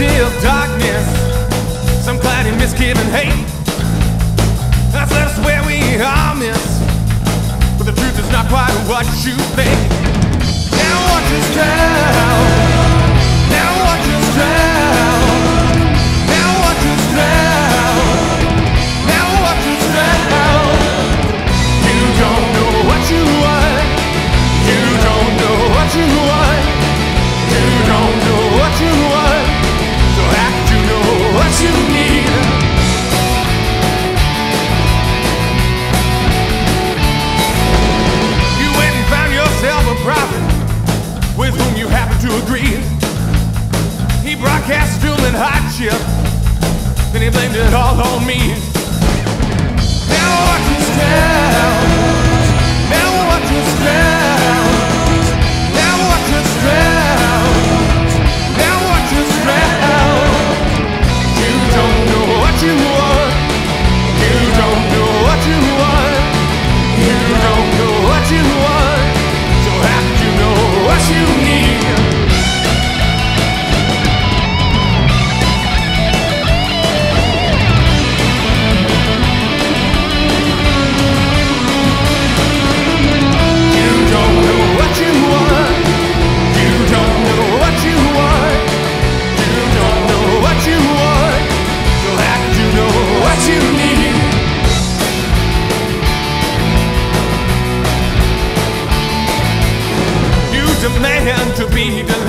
city of darkness, some cloudy misgiving hate. That's us where we are, miss. But the truth is not quite what you think. Now watch this down. Castril and hot chip. Then he blamed it all on me. Now watch us drown. Now watch us drown. Now watch us drown. Now watch us drown. You don't know what you want. You don't know what you want. You don't know what you want. Know what you need? man to be the